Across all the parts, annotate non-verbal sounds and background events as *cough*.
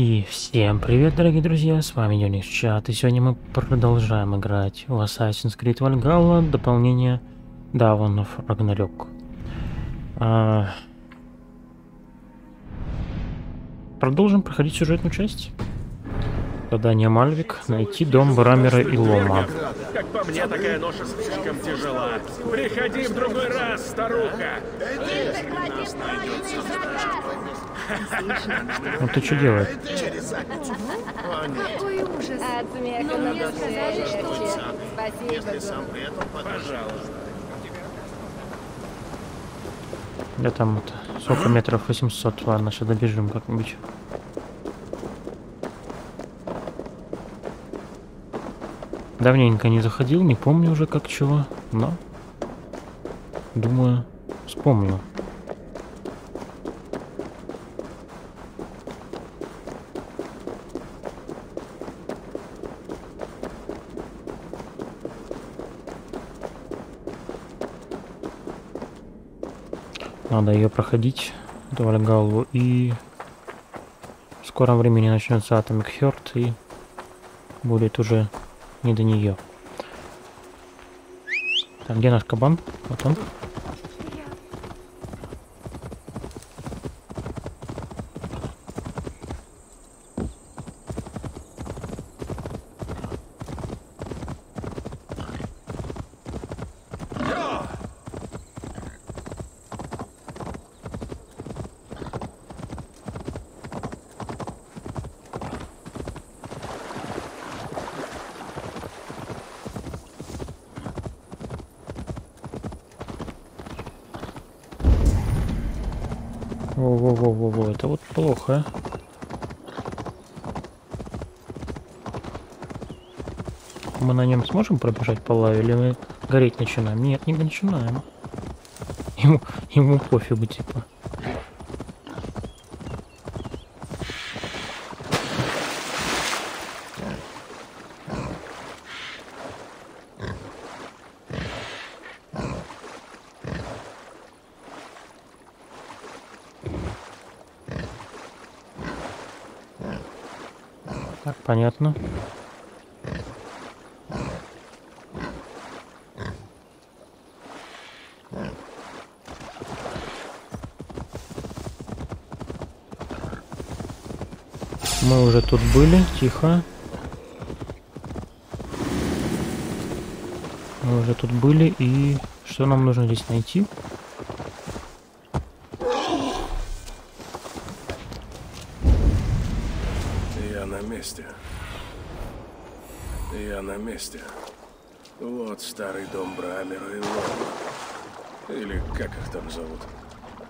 И всем привет, дорогие друзья, с вами Юникс Чат, и сегодня мы продолжаем играть в Assassin's Creed Valhalla, дополнение Dawn of Ragnarok. А... Продолжим проходить сюжетную часть. Задание Мальвик — найти дом Брамера и Лома. Как по мне, такая ноша слишком тяжела. Приходи в другой раз, старуха! Ну ты что делаешь? Какой ужас. От смеха Но на мне душе сказали, что- легче. Спасибо, Гу. Пожалуйста. Я там это, сколько метров? 800, ладно, сейчас добежим как-нибудь. Давненько не заходил, не помню уже как чего, но думаю, вспомню. Надо ее проходить, эту Вальгаллу, и в скором времени начнется Atomic Heart, и будет уже не до нее. Так, где наш кабан? Вот он. Во-во-во-во-во, это вот плохо. Мы сможем пробежать по лаве или мы гореть начинаем? Нет, не начинаем. Ему, ему пофигу, типа. Так, понятно. Мы уже тут были, тихо. Мы уже тут были, и что нам нужно здесь найти? Я на месте. Я на месте. Вот старый дом Брамера и Лома. Или как их там зовут.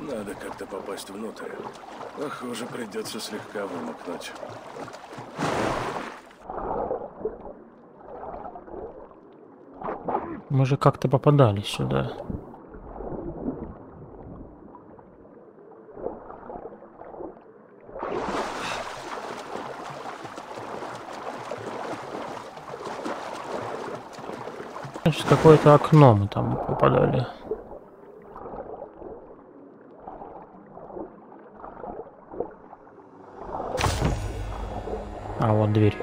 Надо как-то попасть внутрь. Похоже, придется слегка вымокнуть. Мы же как-то попадали сюда. Значит, какое-то окно мы там попадали. А, вот дверь.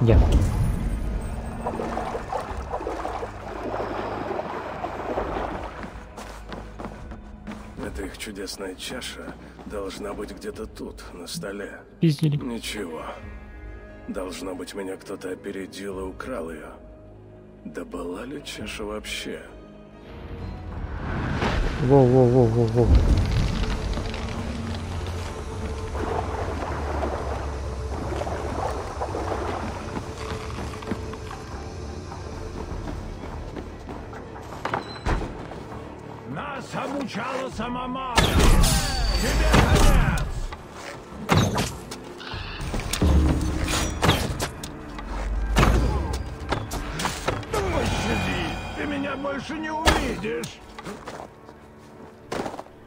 Я. чудесная чаша должна быть где-то тут, на столе. Пиздили. Ничего. Должно быть, меня кто-то опередил и украл ее. Да была ли чаша вообще? Воу-воу-воу-воу-воу. Нас обучала сама мама. Пощади, ты меня больше не увидишь.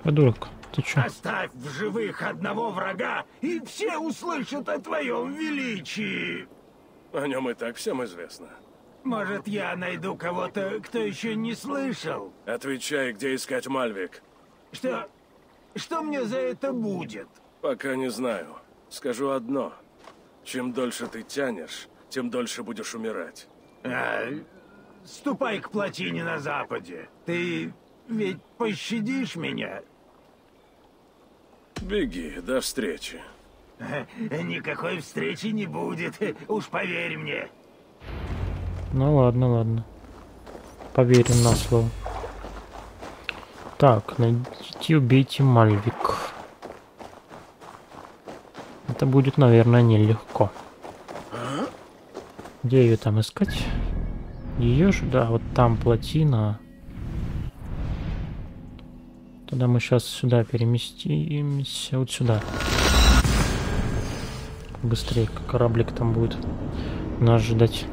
Придурок, Ты чё? Оставь в живых одного врага, и все услышат о твоем величии. О нем и так всем известно. Может, я найду кого-то, кто еще не слышал? Отвечай, где искать Мальвик. Что... что мне за это будет? Пока не знаю. Скажу одно. Чем дольше ты тянешь, тем дольше будешь умирать. А, ступай к плотине на западе. Ты ведь пощадишь меня? Беги, до встречи. *laughs* Никакой встречи не будет, *laughs* уж поверь мне. Ну ладно, ладно. Поверим на слово. Так, найдите, убейте Мальвик. Это будет, наверное, нелегко. Где ее там искать? Ее же, да, вот там плотина. Тогда мы сейчас сюда переместимся, вот сюда. Быстрее кораблик там будет нас ждать.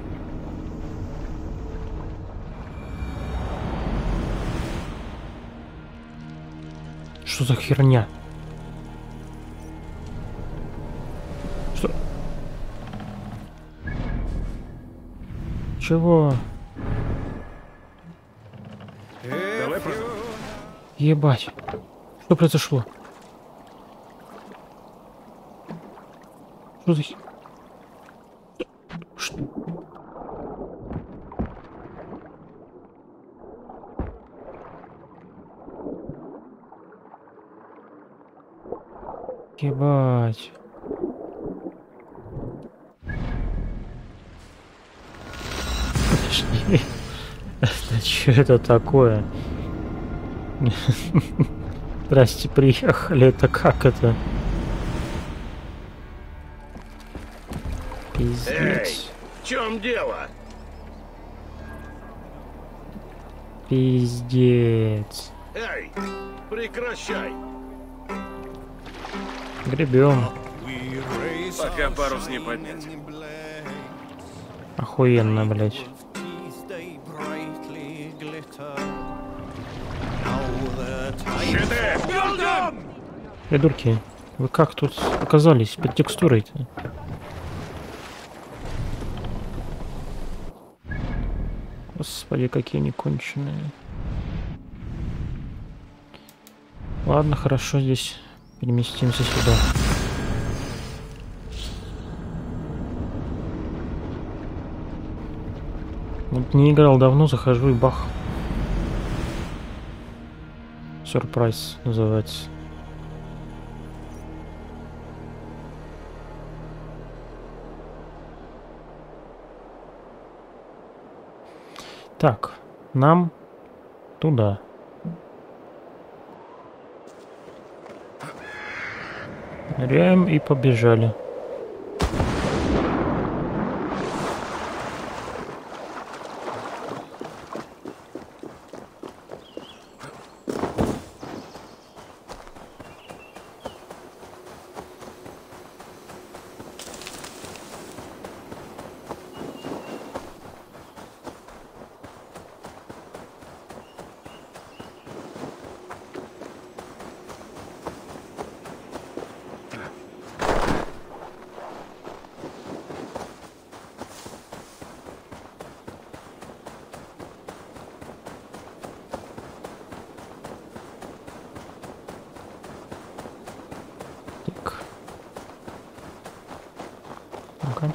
Что за херня? Что? Чего? Ебать. Что произошло? Что за... Ш- Ебать. Подожди. Это что это такое? *laughs* Здрасте, приехали. Это как это? Пиздец. В чем дело? Пиздец. Эй, прекращай. Гребем. Пока парус не поднять. Охуенно, блять. Придурки, вы как тут оказались под текстурой-то? Господи, какие они конченые. Ладно, хорошо, здесь переместимся сюда. Вот не играл давно, захожу и бах. Сюрприз называется. Так, нам туда. Ныряем и побежали. Так. Ну-ка.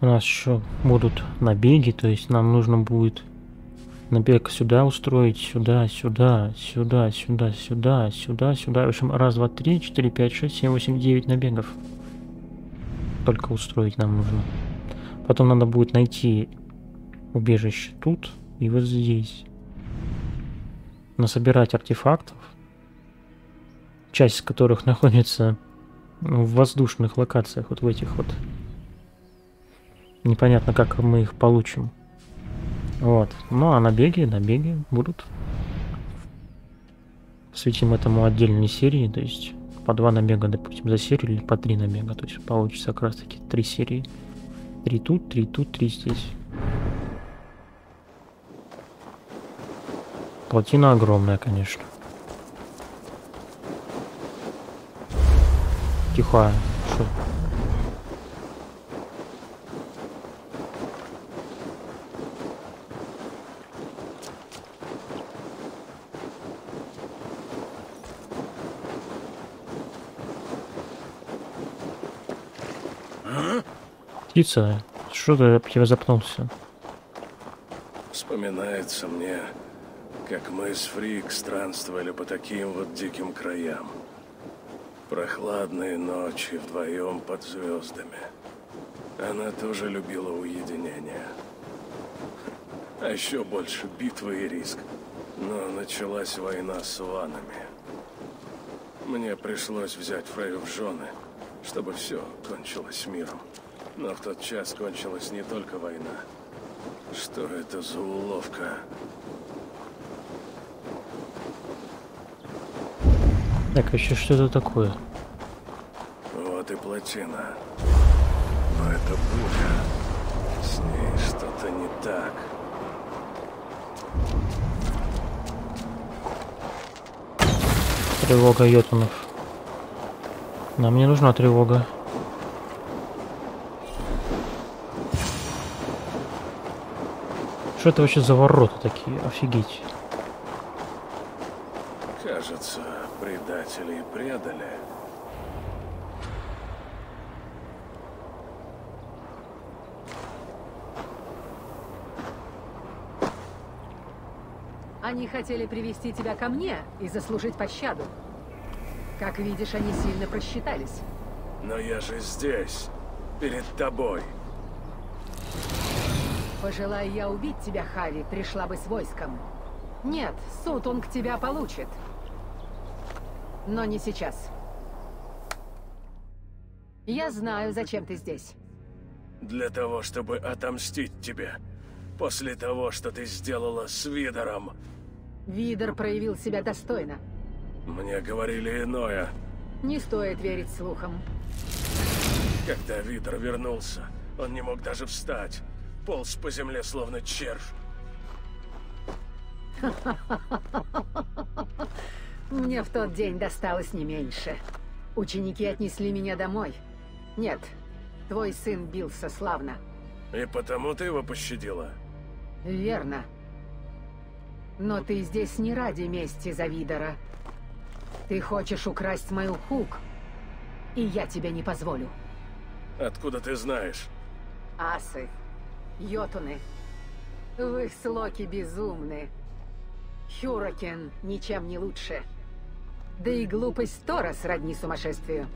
У нас еще будут набеги, то есть нам нужно будет набег сюда устроить, сюда, сюда, сюда, сюда, сюда, сюда, сюда. В общем, раз, два, три, четыре, пять, шесть, семь, восемь, девять набегов. Только устроить нам нужно. Потом надо будет найти убежище тут и вот здесь. Насобирать артефактов, часть из которых *laughs* находится в воздушных локациях, вот в этих вот. Непонятно, как мы их получим. Вот. Ну а набеги, набеги будут. Посвятим этому отдельной серии, то есть по два набега, допустим, за серию или по три набега. То есть получится как раз таки три серии Три тут, три тут, три здесь. Плотина огромная, конечно. Тихо. Что? Птица, что ты тебя запнулся? Вспоминается мне, как мы с Фрик странствовали по таким вот диким краям. Прохладные ночи вдвоем под звездами. Она тоже любила уединение. А еще больше битвы и риск. Но началась война с ванами. Мне пришлось взять Фрейю в жены, чтобы все кончилось миром. Но в тот час кончилась не только война. Что это за уловка? Так, а еще что это такое? Вот и плотина. Но это буря. С ней что-то не так. Тревога йотунов. Нам не нужна тревога. Что это вообще за ворота такие? Офигеть. Кажется, предателей предали. Они хотели привести тебя ко мне и заслужить пощаду. Как видишь, они сильно просчитались. Но я же здесь, перед тобой. Пожелая я убить тебя, Хави, пришла бы с войском. Нет, Сутунг тебя получит. Но не сейчас. Я знаю, зачем ты здесь. Для того, чтобы отомстить тебе. После того, что ты сделала с Видором. Видер проявил себя достойно. Мне говорили иное. Не стоит верить слухам. Когда Видор вернулся, он не мог даже встать. Полз по земле, словно червь. Мне в тот день досталось не меньше. Ученики отнесли меня домой. Нет, твой сын бился славно. И потому ты его пощадила? Верно. Но ты здесь не ради мести за Видора. Ты хочешь украсть мою хук, и я тебе не позволю. Откуда ты знаешь? Асы, йотуны, в их слоки безумны. Хюракен ничем не лучше. Да и глупость Тора сродни сумасшествию.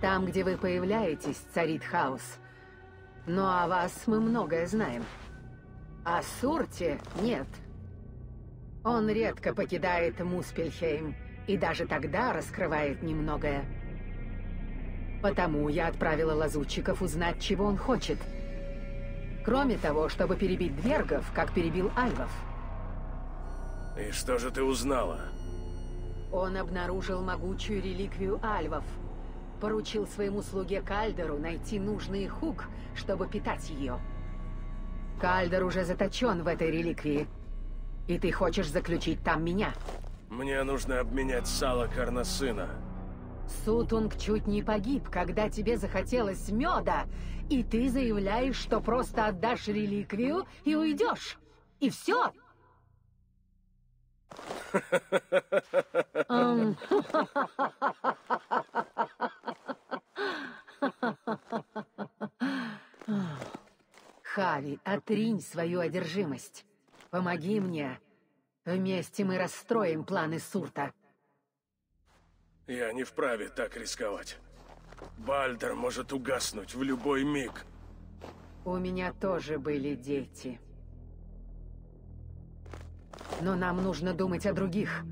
Там, где вы появляетесь, царит хаос. Но о вас мы многое знаем. О Сурте нет. Он редко покидает Муспельхейм, и даже тогда раскрывает немногое. Потому я отправила лазутчиков узнать, чего он хочет. Кроме того, чтобы перебить двергов, как перебил альвов. И что же ты узнала? Он обнаружил могучую реликвию альвов. Поручил своему слуге Кальдеру найти нужный хук, чтобы питать ее. Кальдер уже заточен в этой реликвии. И ты хочешь заключить там меня? Мне нужно обменять сало Карнасына. Сутунг чуть не погиб, когда тебе захотелось меда, и ты заявляешь, что просто отдашь реликвию и уйдешь. И все. Хави, отринь свою одержимость. Помоги мне. Вместе мы расстроим планы Сурта. Я не вправе так рисковать. Бальдер может угаснуть в любой миг. У меня тоже были дети. Но нам нужно думать о других.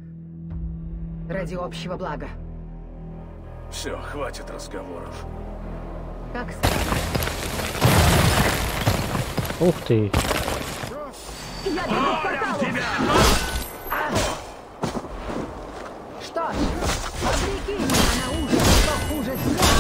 Ради общего блага. Все, хватит разговоров. Как сказать? Ух ты. Я бегу к порталу! А! Что ж, прикинь, она ужас, что хуже смерти.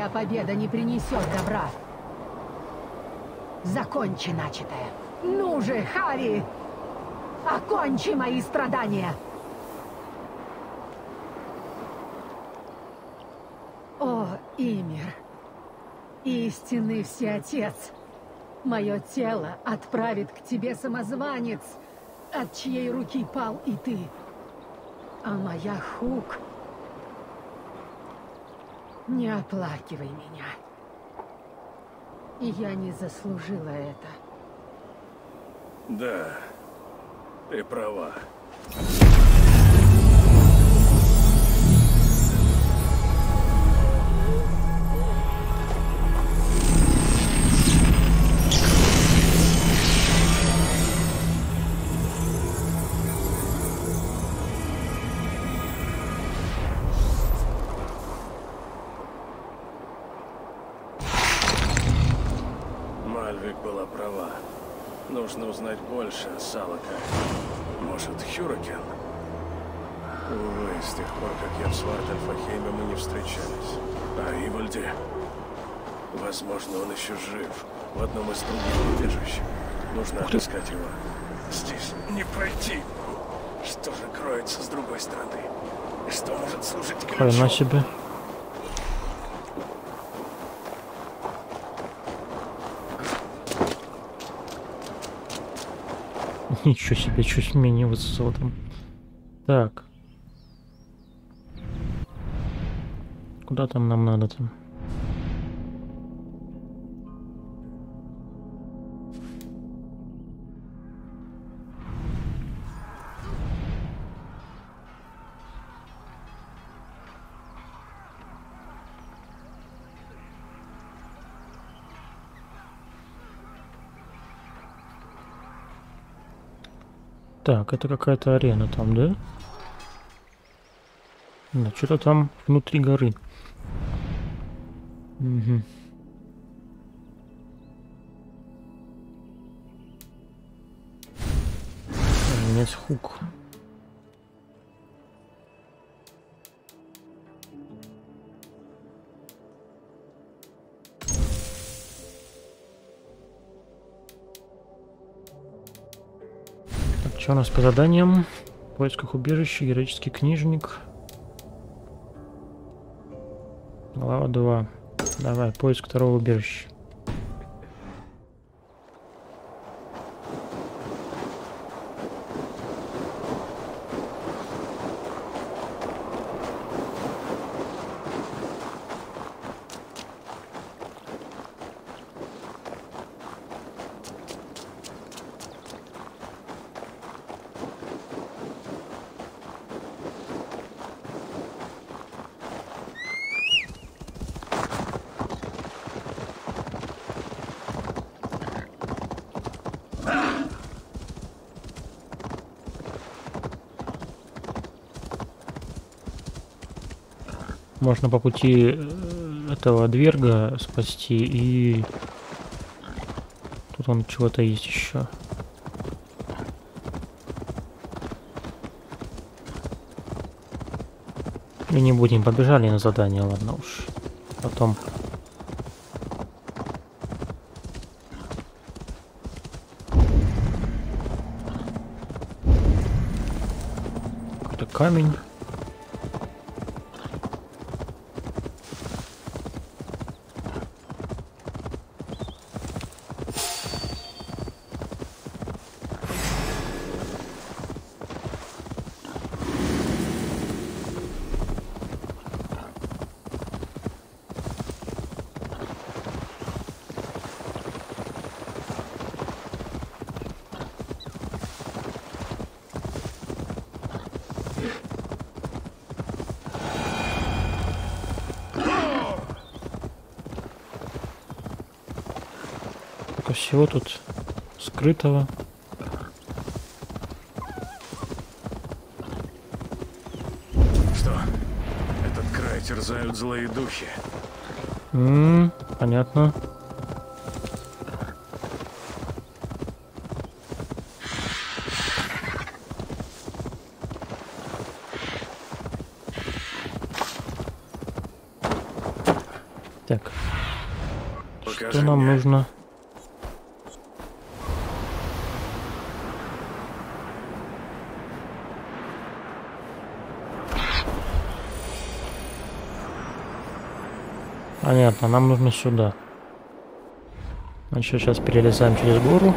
Твоя победа не принесет добра. Закончи начатое. Ну же, Хари! Окончи мои страдания! О, Имир! Истинный Всеотец! Мое тело отправит к тебе самозванец, от чьей руки пал и ты. А моя Хук... Не оплакивай меня. Я не заслужила это. Да, ты права. Нужно узнать больше о Салака. Может, Хюрокен? Увы, с тех пор, как я в Свартальфахейме, мы не встречались. А Ивальде? Возможно, он еще жив. В одном из других убежищ. Нужно отыскать его. Здесь не пройти. Что же кроется с другой стороны? Что может служить Хрена ключом? себе. Ничего себе, чуть менее высотом. Так. Куда там нам надо там? Так, это какая-то арена там, да? Да, что-то там внутри горы. Угу. Менять хук. Что у нас по заданиям? В поисках убежища, героический книжник. Глава 2. Давай, поиск второго убежища. Можно по пути э, этого дверга спасти и... Тут он чего-то есть еще. И не будем, побежали на задание, ладно уж. Потом. Какой-то камень. Всего тут скрытого. Что? Этот край терзают злые духи. М, понятно. Так, Покажи что нам мне. нужно? Понятно, нам нужно сюда. Значит, сейчас перелезаем через гору.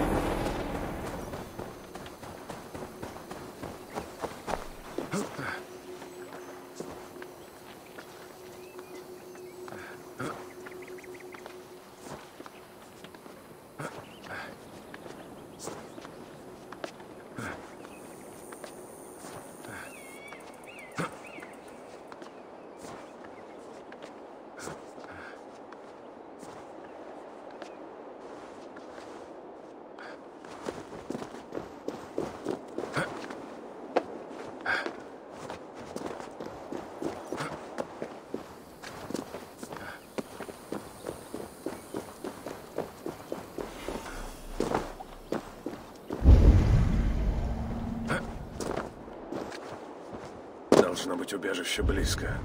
Должно быть убежище близко.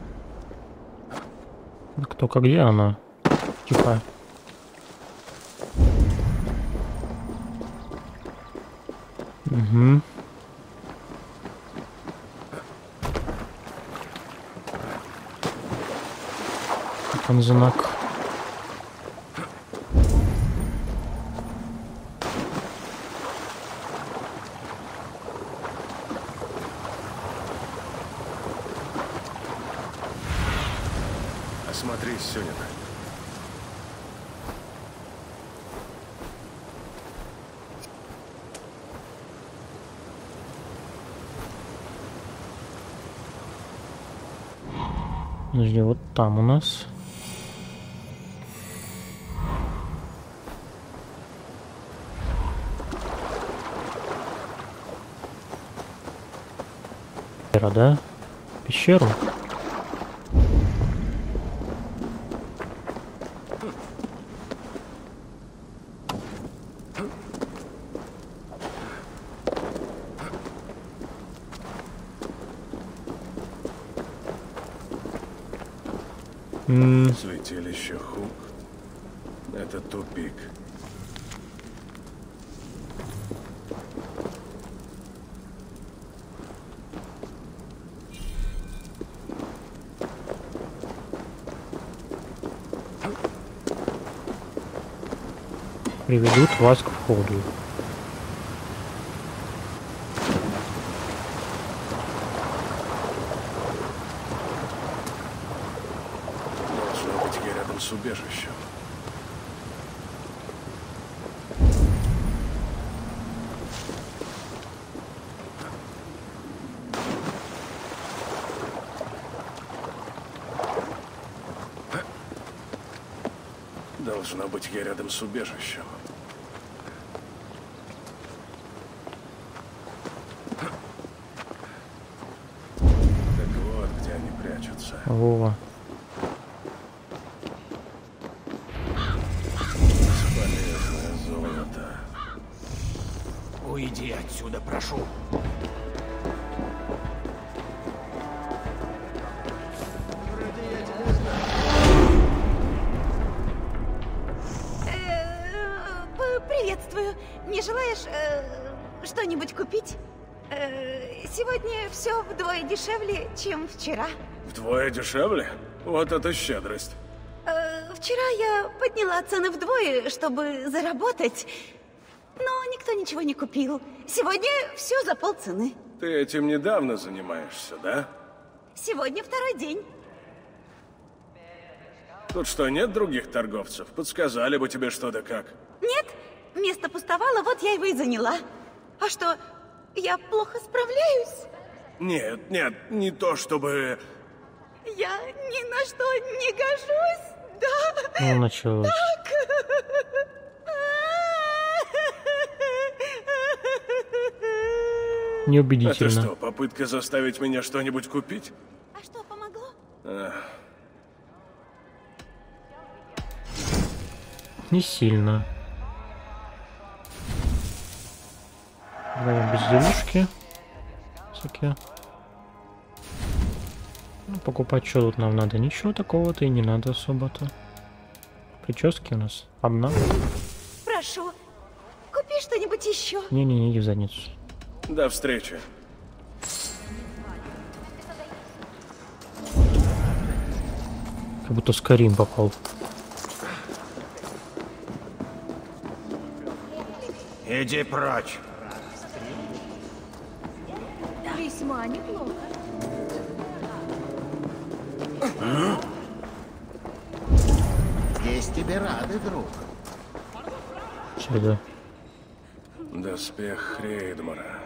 Так только где она? Тихо. Угу. Он знак? Осмотрись, Сюнин. Подожди, вот там у нас. Пещера, да? Пещеру? М, Святилище Хук. Это тупик. приведут вас к входу. Должно быть я рядом с убежищем. Должно быть я рядом с убежищем. Желаешь э, что-нибудь купить? Э, Сегодня все вдвое дешевле, чем вчера. Вдвое дешевле? Вот это щедрость. Э, Вчера я подняла цены вдвое, чтобы заработать, но никто ничего не купил. Сегодня все за полцены. Ты этим недавно занимаешься, да? Сегодня второй день. Тут что, нет других торговцев? Подсказали бы тебе что да как. Нет, Место пустовало, вот я его и заняла. А что, я плохо справляюсь? Нет, нет, не то чтобы... Я ни на что не гожусь, да? Ну, началось. Так. Неубедительно. Это что, попытка заставить меня что-нибудь купить? А что, помогло? Не сильно. Давай безделушки. Всякие. Ну, покупать что тут нам надо? Ничего такого-то и не надо особо-то. Прически у нас одна. Прошу, купи что-нибудь еще. Не-не-не, иди в задницу. до встречи. Как будто с Карим попал. Иди прочь. Весьма неплохо. Здесь тебе рады, друг. Что это? Доспех Хрейдмара.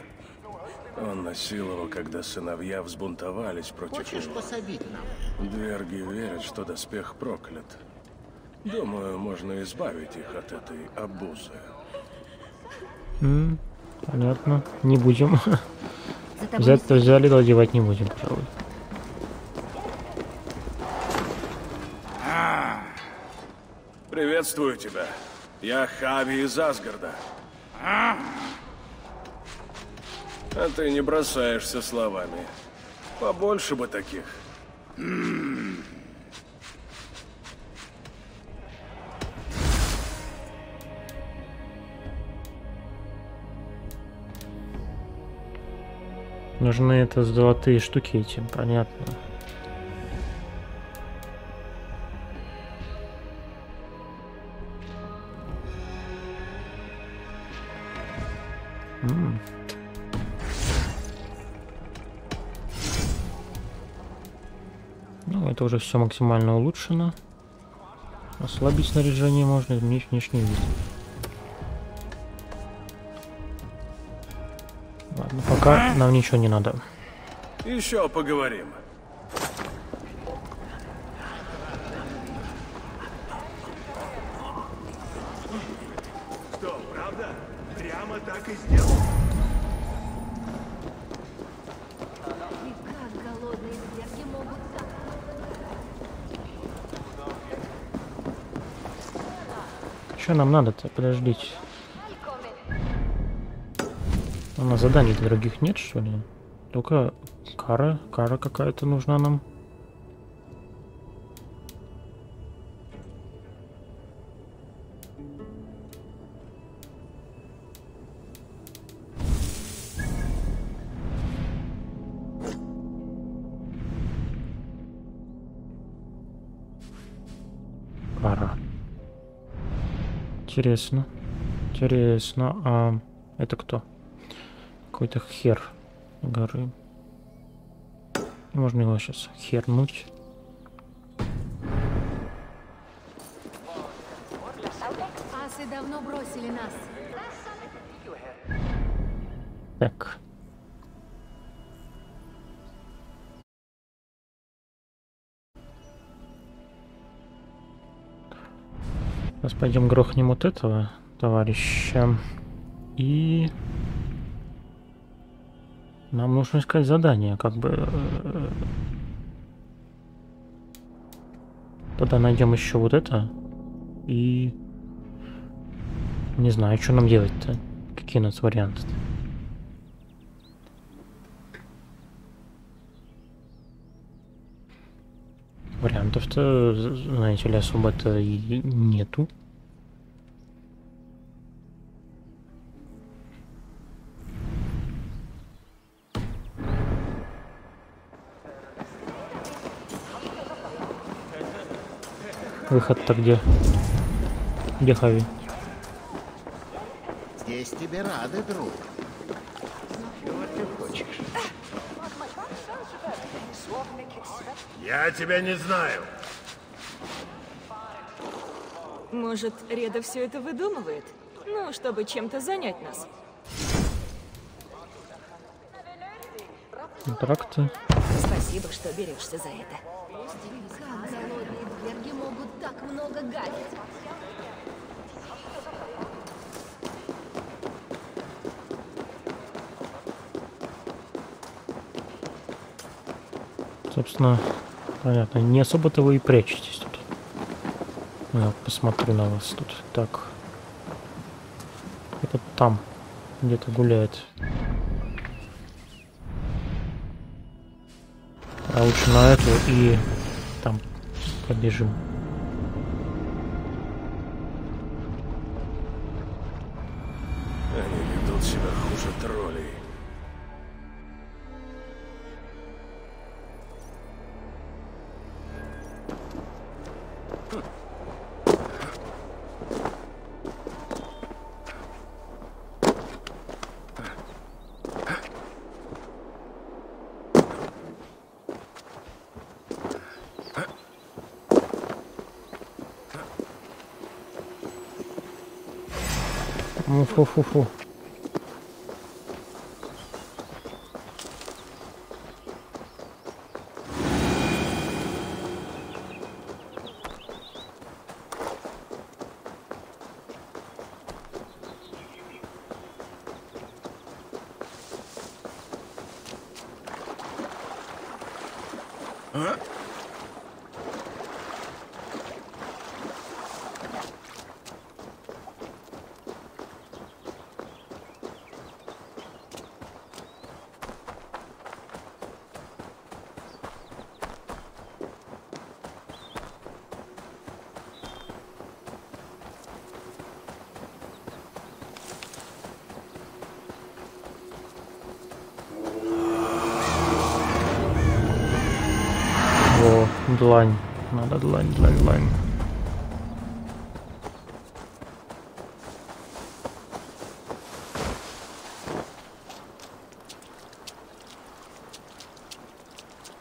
Он носил его, когда сыновья взбунтовались против Хочешь него. пособить нам? Дверги верят, что доспех проклят. Думаю, можно избавить их от этой обузы. М, понятно. Не будем. *laughs* За тобой Взять-то взяли, но одевать не будем, пожалуй. Приветствую тебя. Я Хави из Асгарда. А ты не бросаешься словами. Побольше бы таких. Нужны это золотые штуки эти, понятно. Ну, это уже все максимально улучшено. Ослабить снаряжение можно, изменить внешний вид. Пока нам ничего не надо. Еще поговорим. Что, правда? Прямо так и сделал? Как голодные зверги могут так? Что нам надо-то? Подождите. У нас заданий других нет, что ли? Только кара, кара какая-то нужна нам. Кара. Интересно. Интересно. А это кто? Какой-то хер горы. Можно его сейчас хернуть. Асы давно бросили нас. Так. Сейчас пойдем грохнем вот этого товарища. И... Нам нужно искать задание, как бы... э, Тогда найдем еще вот это. И... Не знаю, что нам делать-то. Какие у нас варианты-то? Вариантов-то, з- знаете ли, особо-то и нету. Выход-то где? Где Хави? Здесь тебе рады, друг. Я тебя не знаю. Может, Реда все это выдумывает? Ну, чтобы чем-то занять нас. Контракты. Спасибо, что берешься за это могут так много гадить. Собственно, понятно, не особо-то вы и прячетесь тут. Я посмотрю на вас тут. Так. Это там где-то гуляет. А лучше на эту и там побежим. Ну, фу-фу-фу. Во, длань. Надо длань, длань, длань.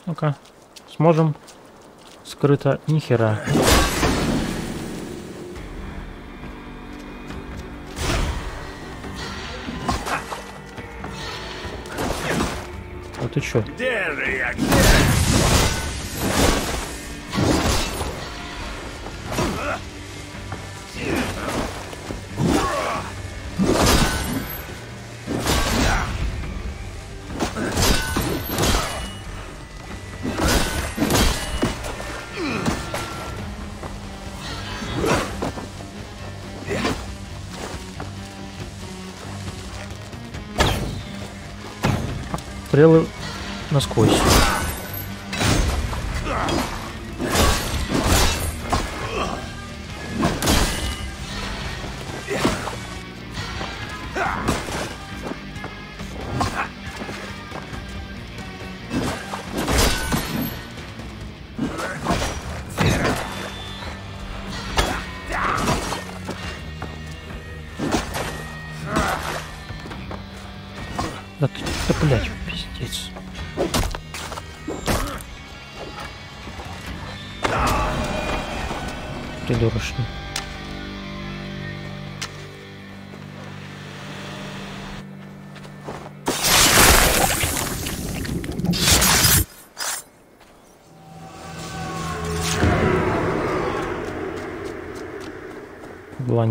Ну-ка, сможем. Скрыто нихера. А ты чё? Где же я? Стрелы насквозь.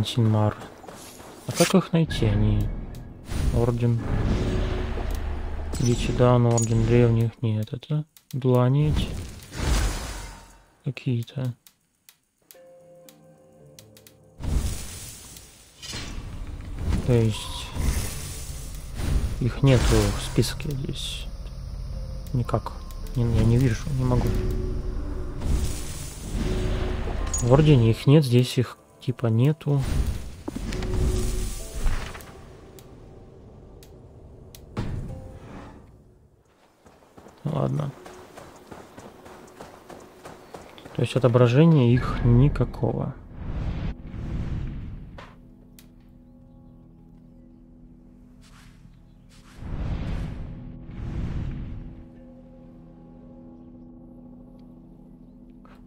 Блантинмар. А как их найти? Они... Орден. Дичидан, Орден Древних. Нет, это длани эти. Какие-то. То есть... Их нету в списке здесь. Никак. Не, я не вижу, не могу. В Ордене их нет, здесь их типа нету. Ладно. То есть отображения их никакого.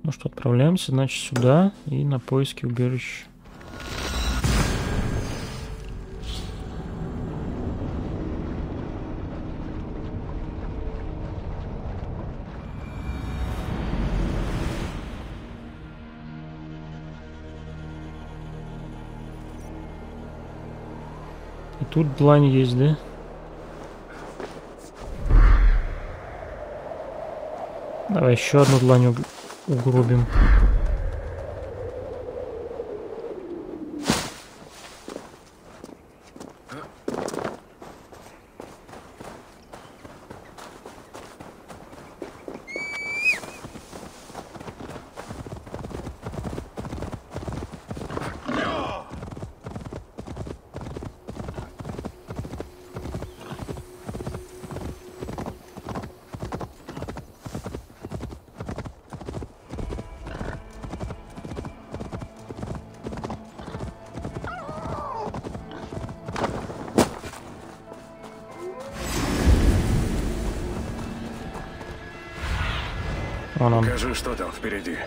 Ну что, отправляемся, значит, сюда и на поиски убежища. И тут длань есть, да? Давай еще одну длань уг- угробим. Впереди.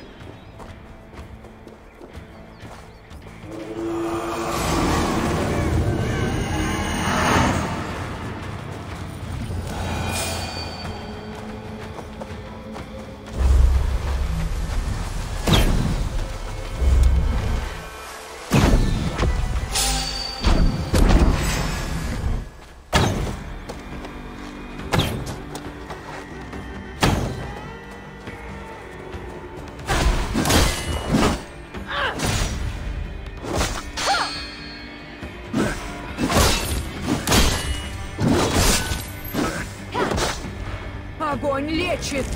Огонь лечит!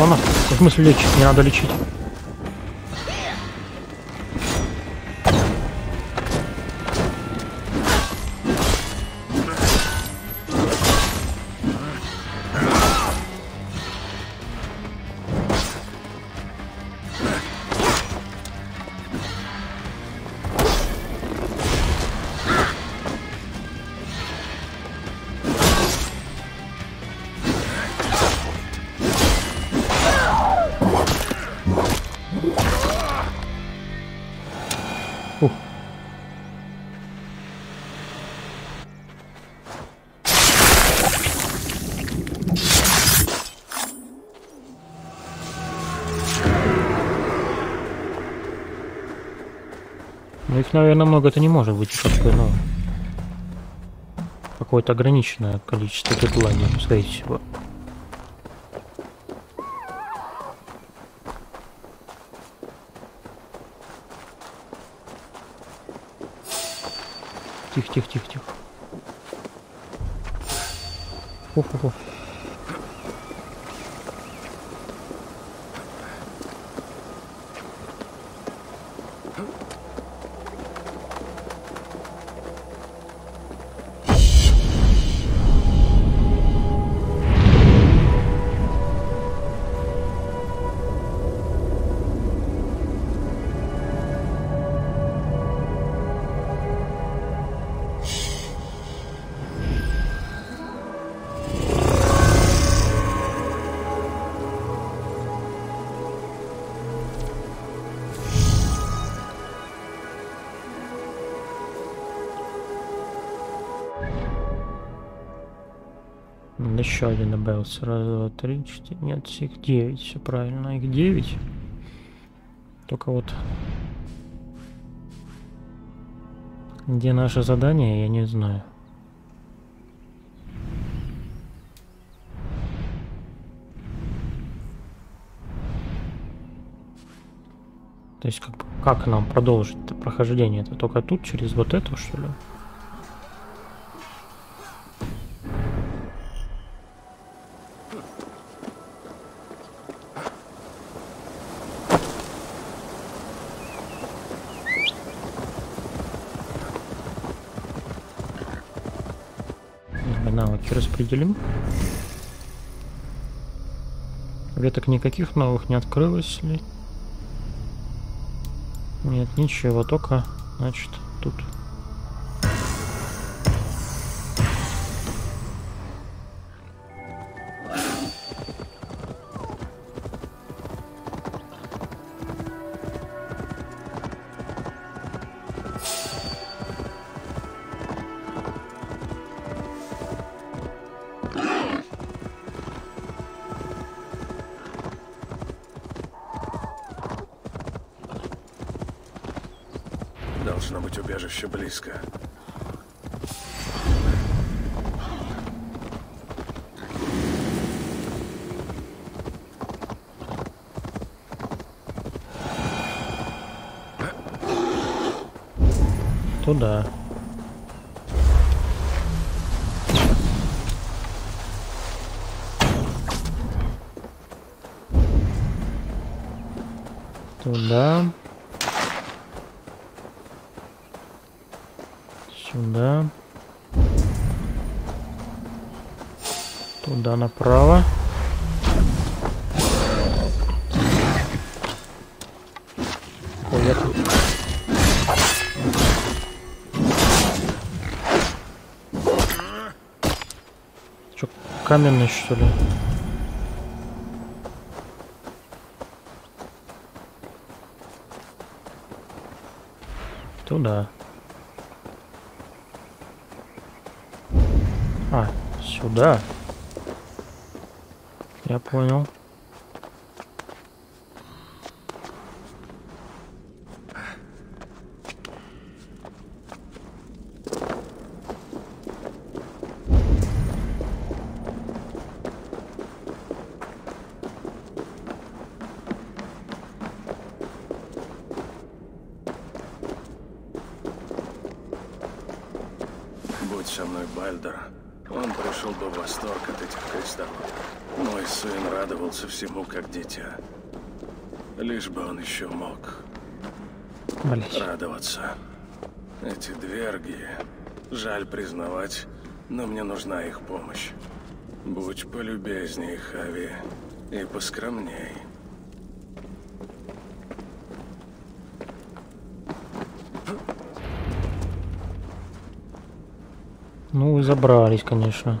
Она? В смысле лечить? Не надо лечить. Их, наверное, много это не может быть, как-то, ну, какое-то ограниченное количество дедлайнов, скорее всего. Тихо, тихо, тихо, тихо. Фу-фу-фу. Добавился. Раз, два, три, четыре. Нет, их девять. Все правильно. Их девять. Только вот... Где наше задание, я не знаю. То есть как, как нам продолжить прохождение? Это только тут, через вот это, что ли? Распределим. Веток никаких новых не открылось ли? Нет, ничего, только, значит, тут. Туда. Сюда. Туда направо. Тут... Чё, каменный что ли? Туда. А, сюда. Я понял. Будь со мной Бальдер, он пришел бы в восторг от этих кристаллов. Мой сын радовался всему, как дитя. Лишь бы он еще мог Блять. радоваться. Эти дверги, жаль признавать, но мне нужна их помощь. Будь полюбезней, Хави, и поскромней. Ну, забрались, конечно.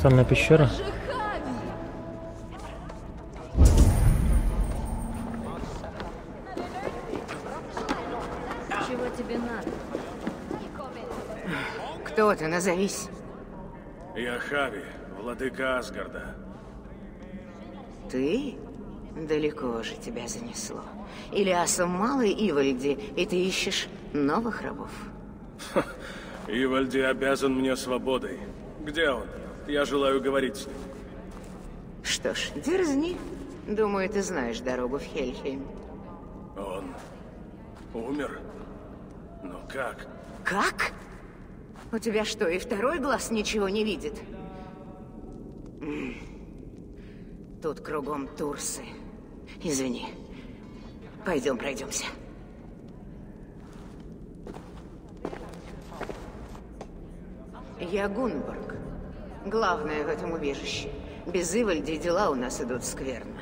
Кристальная пещера. Кто ты, назовись? Я Хави, владыка Асгарда. Ты? Далеко же тебя занесло. Илиаса мало Ивальди, и ты ищешь новых рабов. Ивальди обязан мне свободой. Где он? Я желаю говорить с ним. Что ж, дерзни. Думаю, ты знаешь дорогу в Хельхейм. Он умер? Но как? Как? У тебя что, и второй глаз ничего не видит? Тут кругом турсы. Извини. Пойдем пройдемся. Я Гунбург. Главное в этом убежище. Без Ивальди дела у нас идут скверно.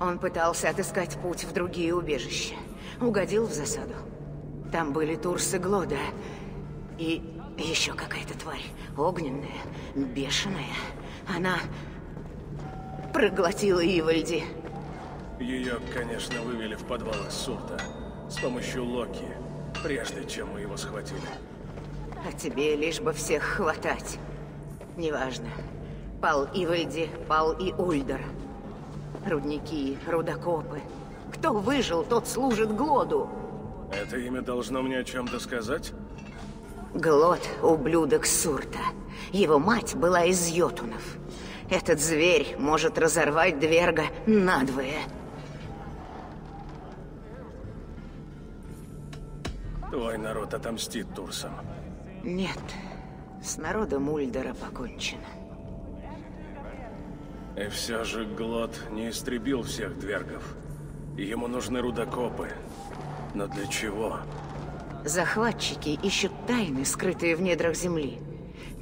Он пытался отыскать путь в другие убежища. Угодил в засаду. Там были турсы Глода. И еще какая-то тварь. Огненная, бешеная. Она проглотила Ивальди. Ее, конечно, вывели в подвал из Сурта с помощью Локи, прежде чем мы его схватили. А тебе лишь бы всех хватать. Неважно. Пал Ивальди, пал и Ульдер. Рудники, рудокопы. Кто выжил, тот служит Глоду. Это имя должно мне о чем-то сказать? Глод — ублюдок Сурта. Его мать была из Йотунов. Этот зверь может разорвать Дверга надвое. Твой народ отомстит Турсам. Нет, с народом Ульдера покончено. И все же Глот не истребил всех двергов. Ему нужны рудокопы. Но для чего? Захватчики ищут тайны, скрытые в недрах земли.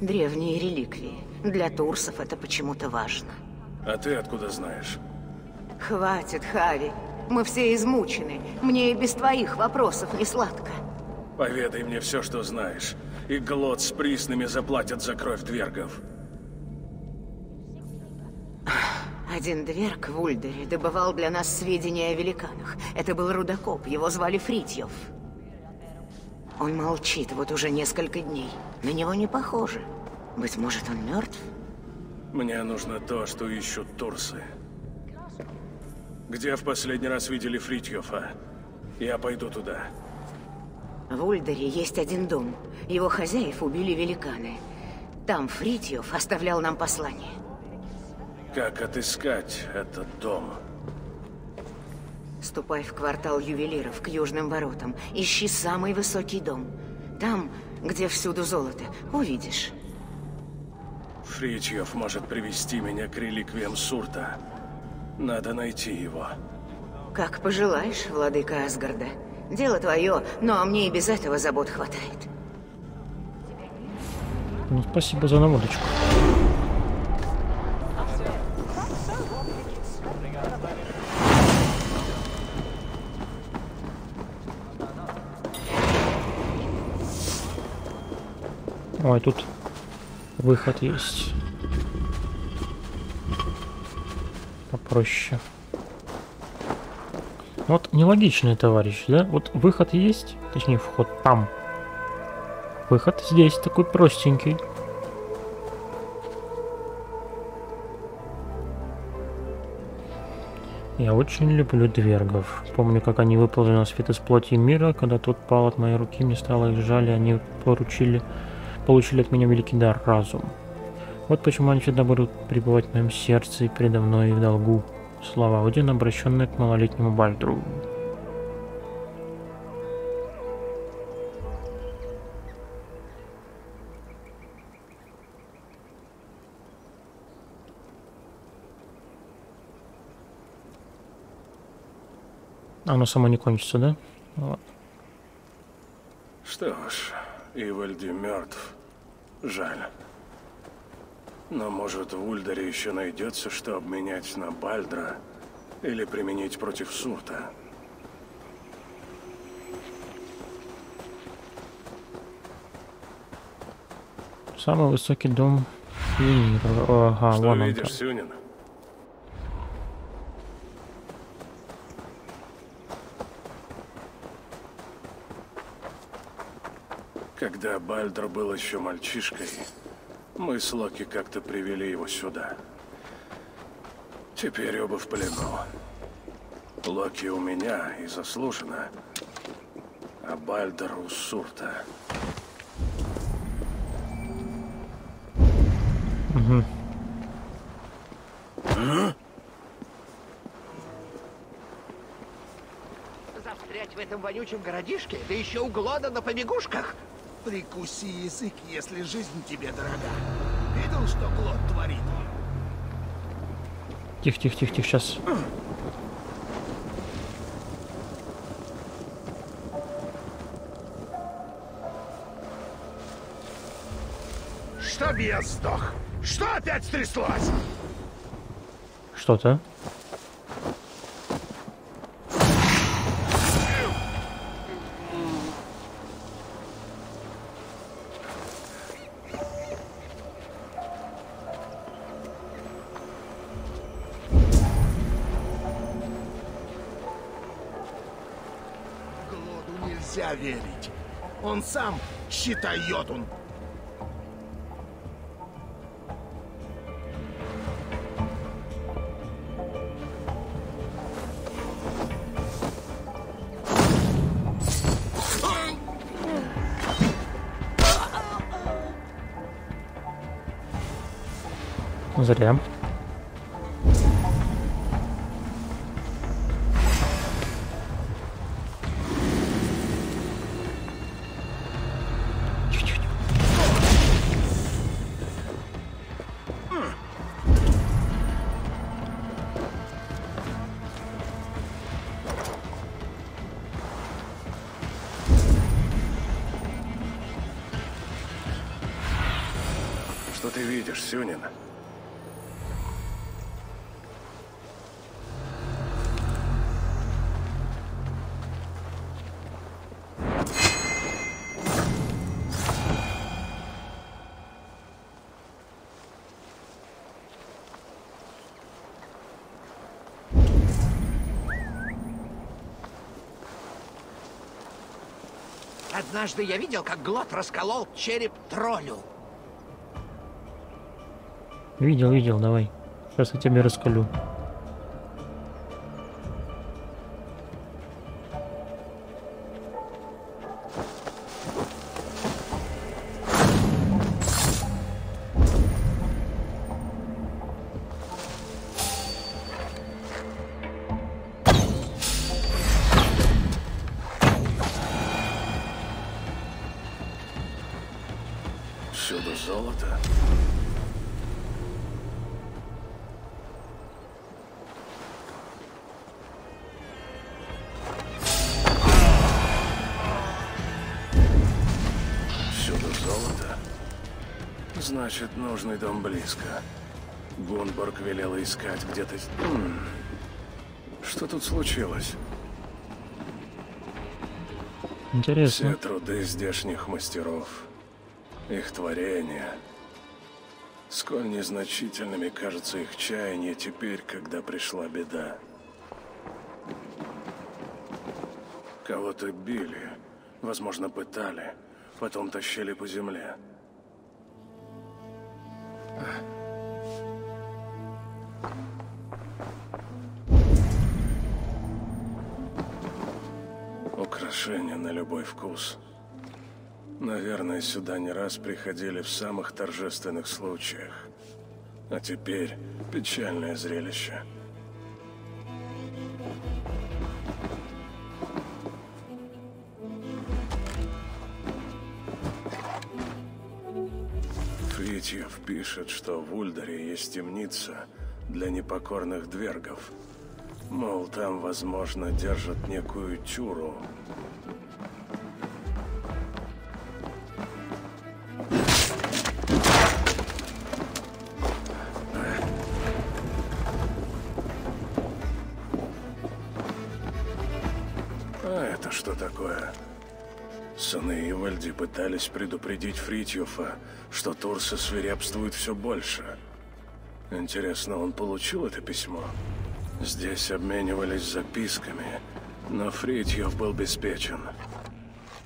Древние реликвии. Для турсов это почему-то важно. А ты откуда знаешь? Хватит, Хави. Мы все измучены. Мне и без твоих вопросов не сладко. Поведай мне все, что знаешь. И Глот с присными заплатят за кровь двергов. Один дверг в Ульдере добывал для нас сведения о великанах. Это был рудокоп, его звали Фритьев. Он молчит вот уже несколько дней. На него не похоже. Быть может, он мертв? Мне нужно то, что ищут турсы. Где в последний раз видели Фритьёфа? Я пойду туда. В Ульдере есть один дом. Его хозяев убили великаны. Там Фритьев оставлял нам послание. Как отыскать этот дом? Ступай в квартал ювелиров к южным воротам. Ищи самый высокий дом. Там, где всюду золото. Увидишь. Фритьев может привести меня к реликвиям Сурта. Надо найти его. Как пожелаешь, владыка Асгарда. Дело твое, но мне и без этого забот хватает. Ну, спасибо за наводочку. Ой, тут выход есть. Попроще. Вот нелогичный товарищ, да? Вот выход есть, точнее вход там. Выход здесь такой простенький. Я очень люблю двергов. Помню, как они выползли на свет из плоти мира, когда тот пал от моей руки, мне стало их жаль, и они поручили, получили от меня великий дар разум. Вот почему они всегда будут пребывать в моем сердце и передо мной и в долгу. Слова Один, обращенные к малолетнему Бальдру. Оно само не кончится, да? Вот. Что ж, Ивальди мертв. Жаль. Но может в Ульдаре еще найдется, что обменять на Бальдра или применить против Сурта. Самый высокий дом мира. Ага, что вон он видишь, там. Сюнин? Когда Бальдр был еще мальчишкой, мы с Локи как-то привели его сюда. Теперь оба в плену. Локи у меня и заслуженно, а Бальдер у Сурта. Мгм. Застрять в этом вонючем городишке, да еще у Глода на побегушках. Прикуси язык, если жизнь тебе дорога. Видел, что Глот творит? Тихо, тихо, тихо, тихо, сейчас. Чтоб я сдох! Что опять стряслось? Что-то. Нельзя верить. Он сам, считай, йотун. Однажды я видел, как Глот расколол череп троллю. Видел, видел, давай. Сейчас я тебе раскалю. Значит, нужный дом близко. Гунборг велела искать где-то... с- М. Что тут случилось? Интересно. Все труды здешних мастеров, их творения. Сколь незначительными кажутся их чаяния теперь, когда пришла беда. Кого-то били, возможно, пытали, потом тащили по земле. Украшения на любой вкус. Наверное, сюда не раз приходили в самых торжественных случаях. А теперь печальное зрелище. Фритьев пишет, что в Ульдаре есть темница для непокорных двергов. Мол, там, возможно, держат некую тюру. Пытались предупредить Фритьёфа, что Турсы свирепствует все больше. Интересно, он получил это письмо? Здесь обменивались записками, но Фритьев был беспечен.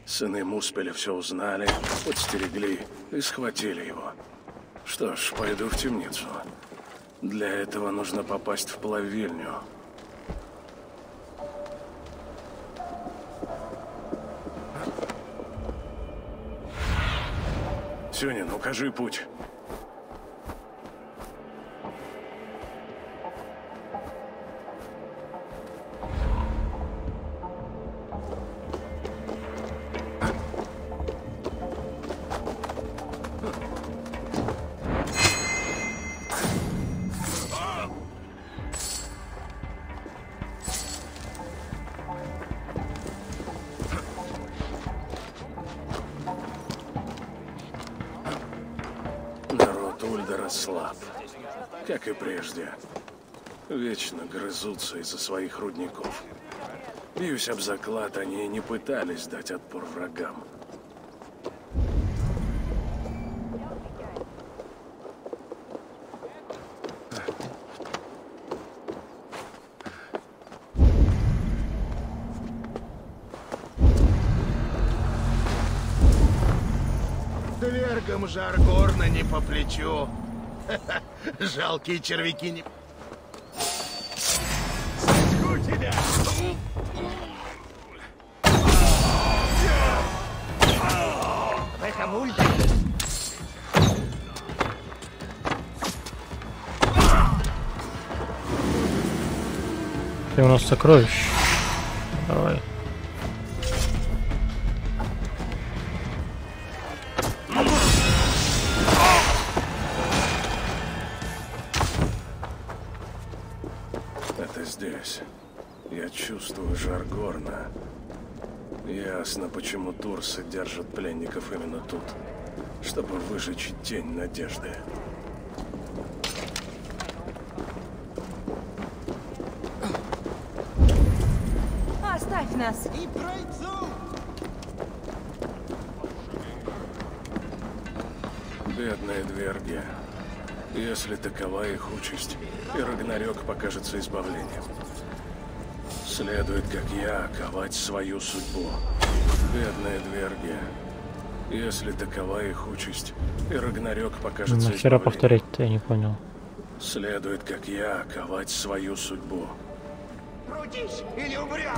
Сыны Муспеля все узнали, подстерегли и схватили его. Что ж, пойду в темницу. Для этого нужно попасть в плавильню. Сюнин, укажи путь. Вечно грызутся из-за своих рудников. Бьюсь об заклад, они не пытались дать отпор врагам. Двергам жар горна не по плечу. *laughs* Жалкие червяки не... у нас сокровище. Давай. Это здесь. Я чувствую жар горна. Ясно, почему турсы держат пленников именно тут. Чтобы выжечь тень надежды. Оставь нас. И пройду! Бедные дверги. Если такова их участь, и Рагнарёк покажется избавлением. Следует, как я, ковать свою судьбу. Бедные дверги. Если такова их участь, и Рагнарёк покажется Нахера избавлением. повторять-то, я не понял. Следует, как я, ковать свою судьбу. Крутись или умрешь!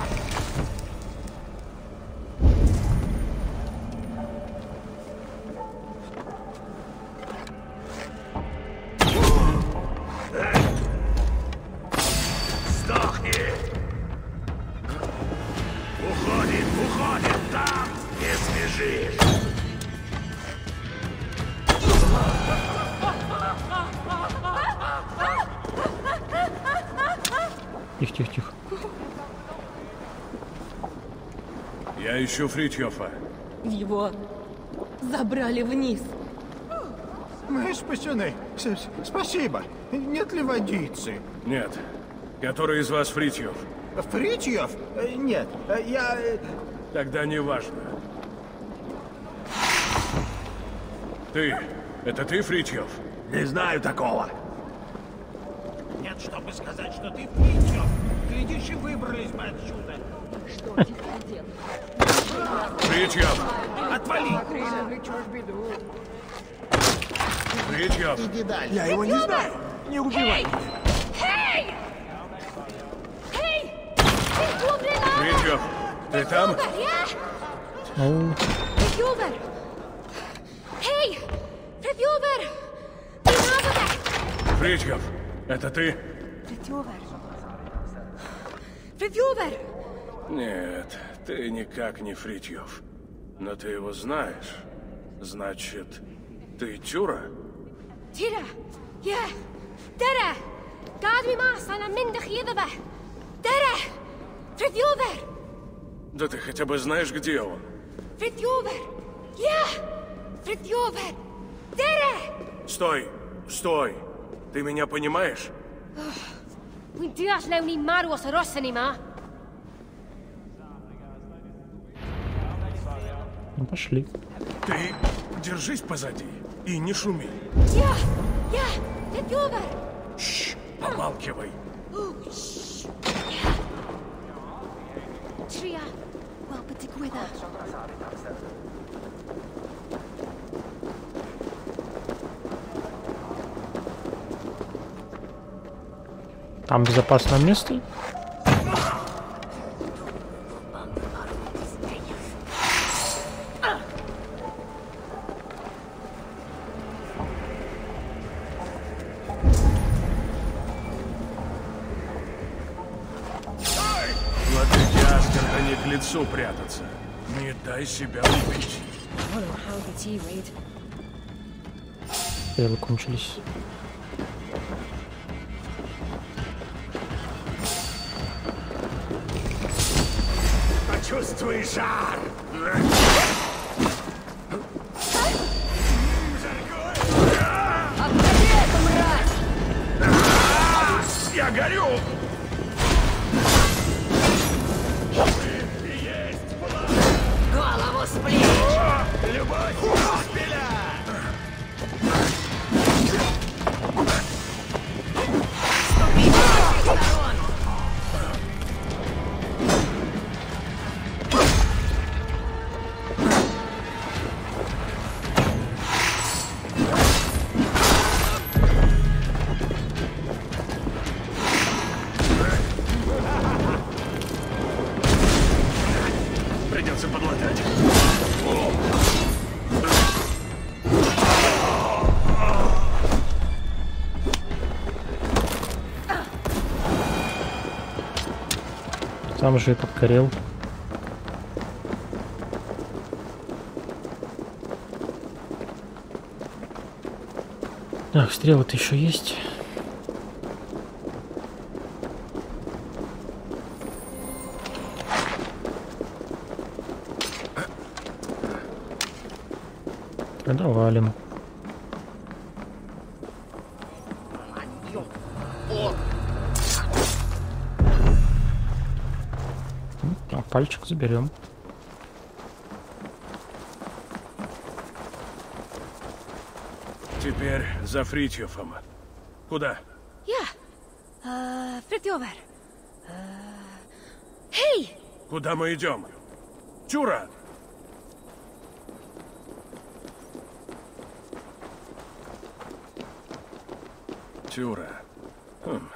Ищу Фритьёфа. Его забрали вниз. Мы спасены. С- с- Спасибо. Нет ли водицы? Нет. Который из вас Фритьёв? Фритьев? Э, Нет, э, я... э, Тогда не важно. Ты. Это ты, Фритьёв? Не знаю такого. Нет, чтобы сказать, что ты Фритьев. Глядишь, и выбрались бы отсюда. Что теперь делать? Фритьёв! Отвали! Фритьёв! Я его не знаю. Не убивай. Hej! Fritjover! Фритьёв! Ты там? Fritjover! Hej! Fritjover! Din nabo Фритьёв! Это ты? Fritjover! Fritjover! Нет, ты никак не Фритьёв. Но ты его знаешь. Значит, ты Тюра? Tira! Ja! Tere! Gaadmi maas, anna minda chiedaba! Tere! Fritjover! Да ты хотя бы знаешь, где он? Fritjover! Ja! Fritjover! Tere! Стой! Стой! Ты меня понимаешь? Wi'n deall lewn ni Ну, пошли. Ты держись позади и не шуми. Ja! Ja! Fritjover! Шш, помалкивай. Tria! Beth digwydda? Там безопасное место? Дай себя убить. Oh, no, how did he read? Стрелы кончились. Почувствуй жар! Я горю! С плеч! Любовь Там же и подкорел. Так, стрелы-то еще есть. Заберем. Теперь за Фритьёфом. Куда? Uh, Fritjover! Uh, Hey! Куда мы идем? Чура! Тюра. Хм.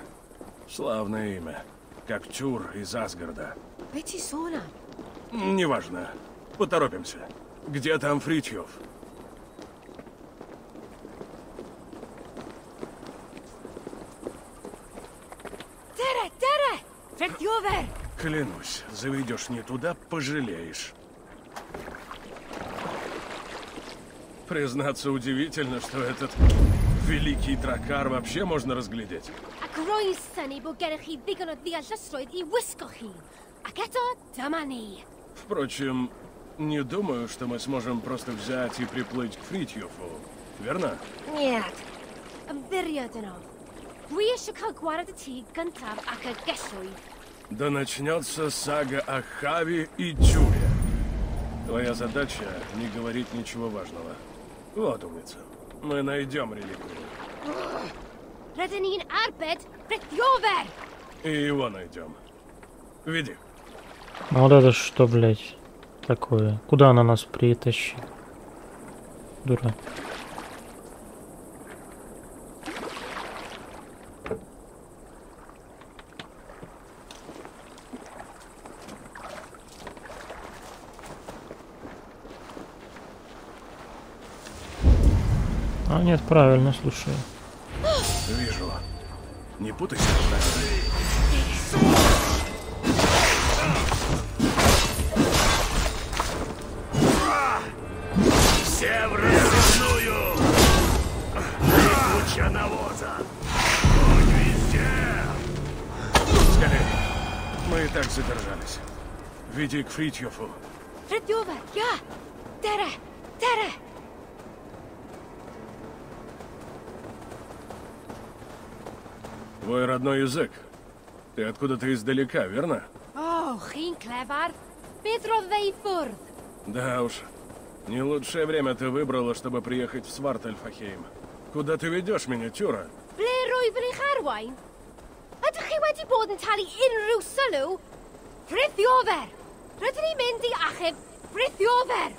Славное имя. Как Тюр из Асгарда. Эти сона. Неважно. Поторопимся. Где там Фритьев? Тере, Тере! Фритьовер! Клянусь, заведешь не туда, пожалеешь. Признаться, удивительно, что этот великий дракар вообще можно разглядеть. Ac roedd syni bod gennych chi ddigon o ddeallusrwydd Впрочем, не думаю, что мы сможем просто взять и приплыть к Фритьёфу. Верно? Нет. Tŷ gyntaf ac y gellwyd. Да начнется сага о Хави и Тюре. Твоя задача не говорить ничего важного. Вот умница. Мы найдем реликвию. И его найдем. Веди. А вот это что, блядь, такое? Куда она нас притащит? Дура. А нет, правильно, слушай. Вижу. Не путайся, правильно. Все в разрывную! Куча навоза! Огонь везде! Скорее. Мы и так задержались. Веди к Фритьёфу. Fritiofer, ja! Tere! Tere! Твой родной язык. Ты откуда-то издалека, верно? Beth roedd ei ffwrdd? Да уж. Не лучшее время ты выбрала, чтобы приехать в Свартальфахейм. Куда ты ведешь меня, Тюра? Ble rwyf yn eich arwain? Ydych chi wedi bod yn talu unrhyw sylw? Fritiofer! Rydyn ni'n mynd i achub Fritiofer!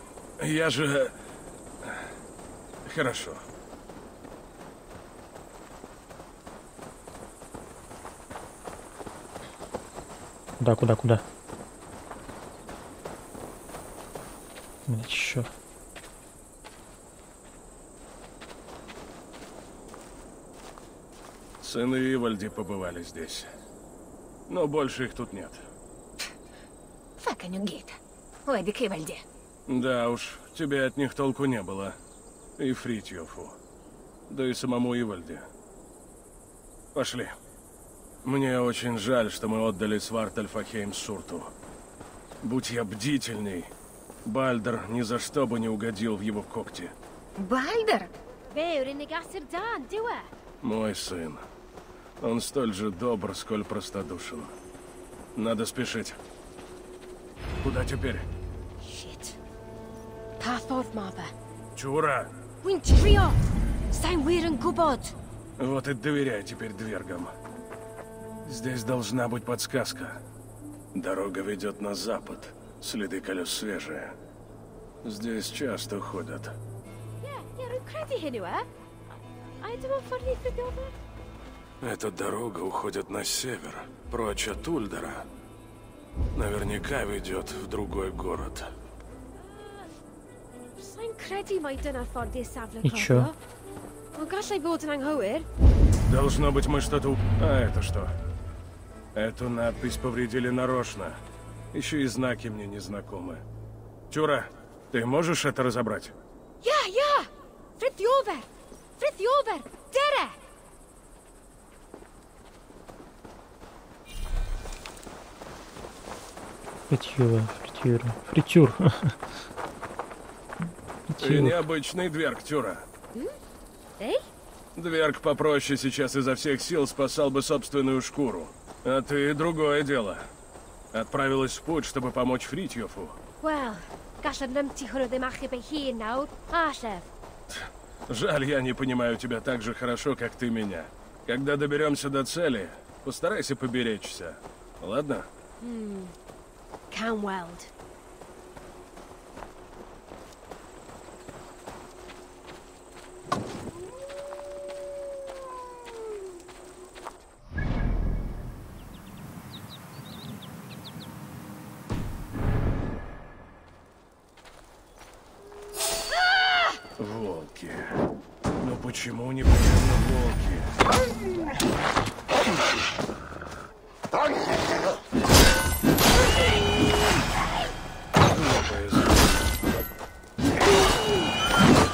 Я же... Хорошо. Куда, куда, куда? Блядь, чё? Сыны Ивальди побывали здесь. Но больше их тут нет. Fucking гейт. Wedi Кевальде. Да уж, тебе от них толку не было. И Фритьёфу. Да и самому Ивальде. Пошли. Мне очень жаль, что мы отдали Свартальфахейм Сурту. Будь я бдительней, Бальдер ни за что бы не угодил в его когти. Бальдер? Мой сын. Он столь же добр, сколь простодушен. Надо спешить. Куда теперь? Shit. Pa ffordd ma fe? Чура! Wir yn gwybod. Вот и доверяй теперь двергам. Здесь должна быть подсказка. Дорога ведет на запад. Следы колес свежие. Здесь часто ходят. Эта дорога уходит на север, прочь от Ульдера. Наверняка ведет в другой город. Bod yn anghywir. Должно быть, мы что-то... А это что? Эту надпись повредили нарочно. Еще и знаки мне не знакомы. Чура, ты можешь это разобрать? Ia, ia! Fritiofer! Fritiofer! Dere! Фритюра, фритюра, фритюр. Ты Фритюр. необычный дверг, Тюра. Эй? Дверг попроще сейчас изо всех сил спасал бы собственную шкуру. А ты другое дело. Отправилась в путь, чтобы помочь Фритьёфу. Wel, gallai nymti hwnnw ddim achub ei hun nawr. A, chef. Жаль, я не понимаю тебя так же хорошо, как ты меня. Когда доберемся до цели, постарайся поберечься. Ладно? Hmm. Canweld. Волки. Почему непременно волки?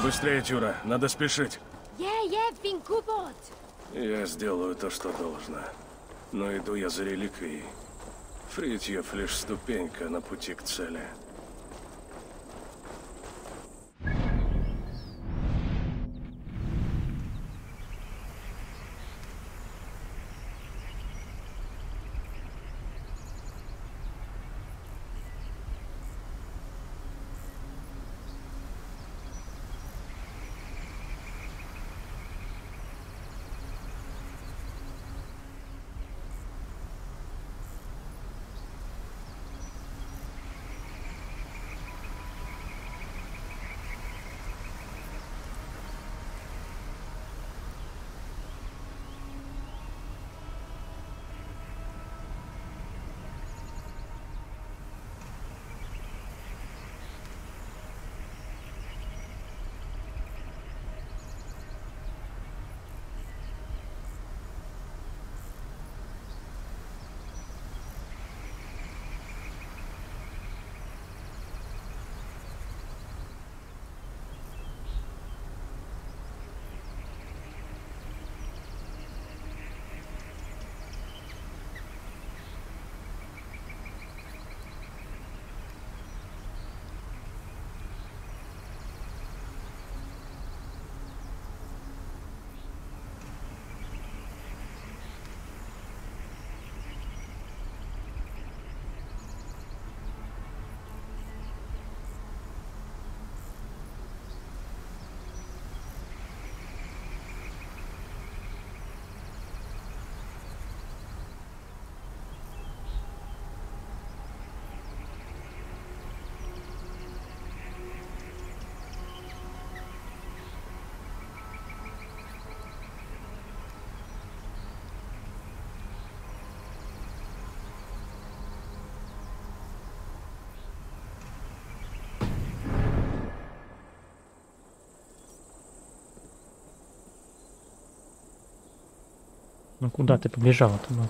Быстрее, Тюра, надо спешить. Я сделаю то, что должно. Но иду я за реликвией. Фритьев лишь ступенька на пути к цели. Ну куда ты побежала-то? Ну?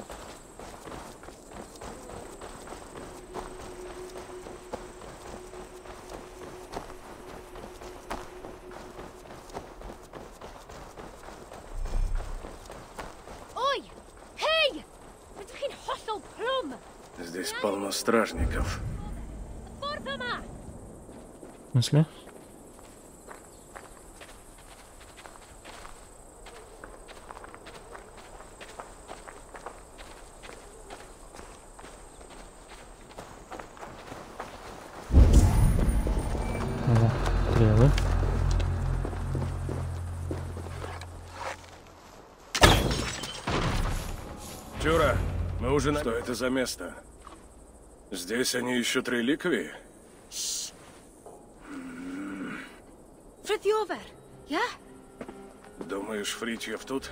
Здесь полно стражников. В смысле? О, стрелы. Тюра, мы уже на... Что это за место? Здесь они ищут реликвии? Frithiofer, ja? Думаешь, Фритьев тут?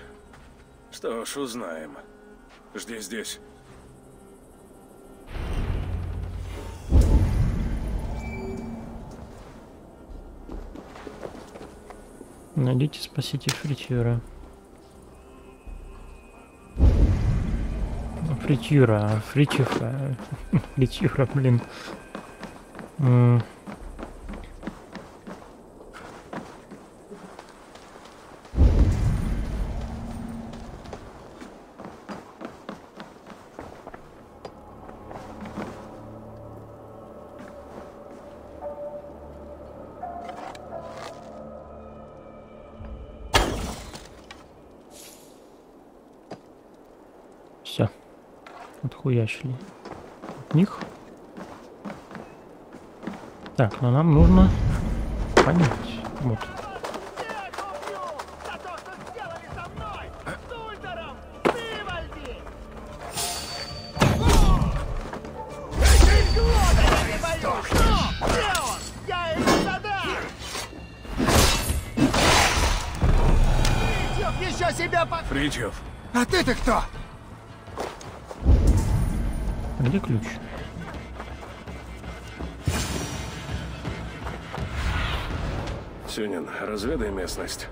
Что ж, узнаем. Жди здесь. Найдите, спасите фритюра. Фритюра, фритюфа. *laughs* Фритюра, блин. спрячли. От них. Так, но нам нужно понять. Вот. Фричев. А ты-то кто? Где ключ? Сюнин, разведай местность.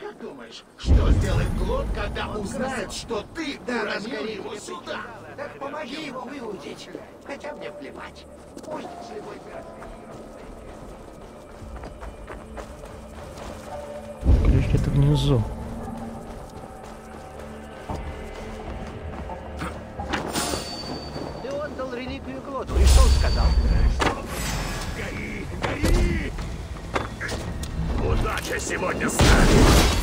Как думаешь, что сделает Глот, когда узнает, что ты уронил его сюда? Так помоги его выудить. Хотя мне плевать. Пусть живой Ключ где-то внизу. Глоту, и что он сказал? Гори, гори! Удача сегодня с нами!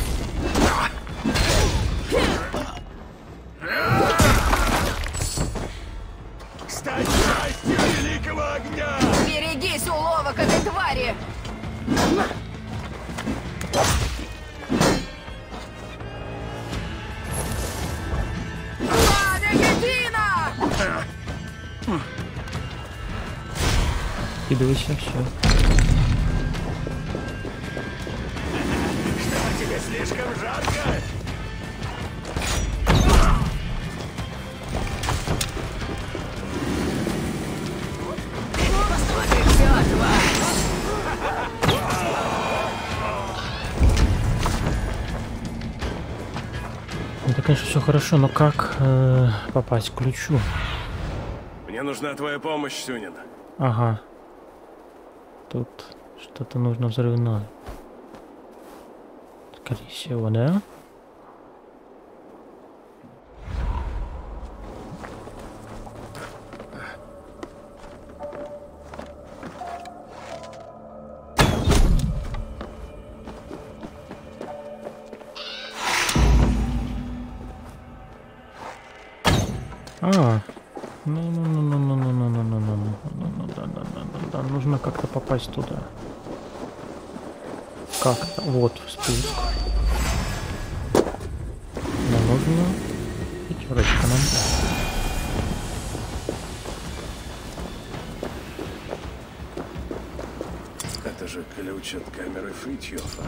Все. Что тебе слишком жарко? Это, конечно, все хорошо, но как э, попасть к ключу? Мне нужна твоя помощь, Сюнин. Ага. Тут что-то нужно взрывное. Скорее всего, да? Попасть туда. Как-то, вот спуск. Нам нужно пятерочка нам. Это же ключ от камеры Фритьёфа.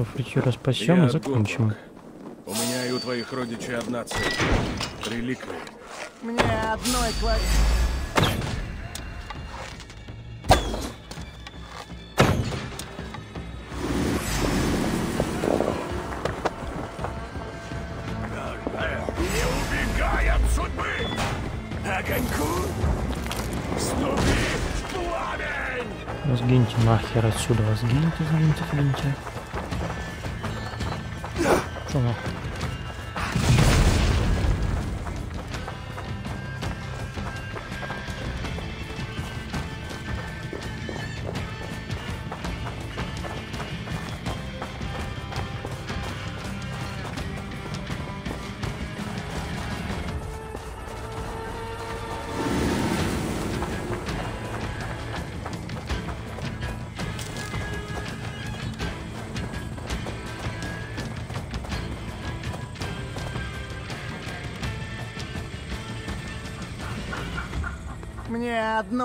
эту фритюру спасем и закончим. У меня и у твоих родичей одна цель. Реликвия. Мне одной хватит. Сгиньте нахер отсюда, вас сгиньте, сгиньте, сгиньте. その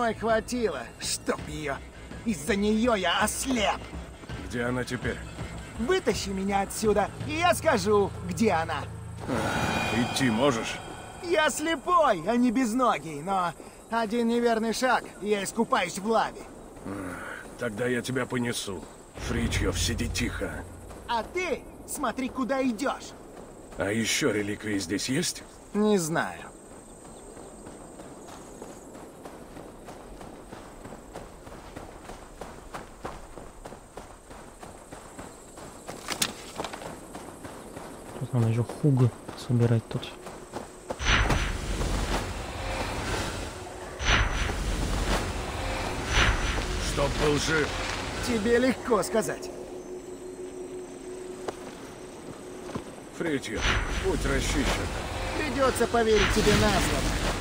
одной хватило, чтоб ее. Из-за нее я ослеп. Где она теперь? Вытащи меня отсюда, и я скажу, где она. Идти можешь? Я слепой, а не безногий, но один неверный шаг, и я искупаюсь в лаве. Тогда я тебя понесу. Фритьёв, сиди тихо. А ты смотри, куда идешь. А еще реликвии здесь есть? Не знаю. Надо еще хуг собирать тут. Чтоб был жив. Тебе легко сказать. Фритьёв, путь расчищен. Придется поверить тебе на слово.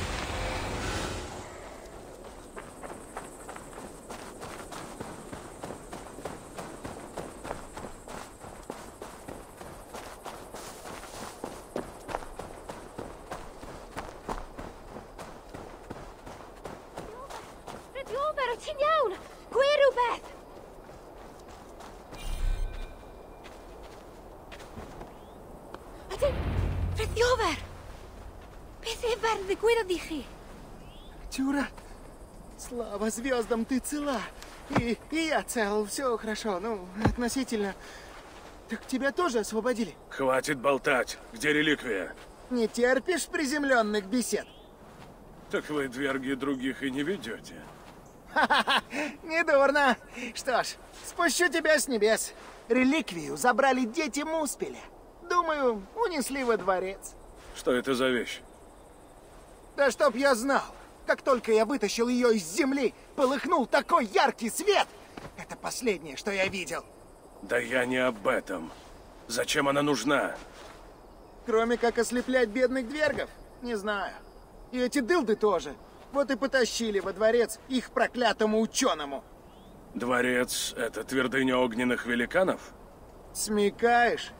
Звездам, ты цела. И, и я цел, все хорошо, ну, относительно. Так тебя тоже освободили? Хватит болтать. Где реликвия? Не терпишь приземленных бесед? Так вы, дверги, других и не ведете. Ха-ха-ха, недурно. Что ж, спущу тебя с небес. Реликвию забрали дети Муспеля. Думаю, унесли во дворец. Что это за вещь? Да чтоб я знал, как только я вытащил ее из земли, полыхнул такой яркий свет. Это последнее, что я видел. Да я не об этом. Зачем она нужна? Кроме как ослеплять бедных двергов? Не знаю. И эти дылды тоже. Вот и потащили во дворец их проклятому ученому. Дворец — это твердыня огненных великанов? Смекаешь?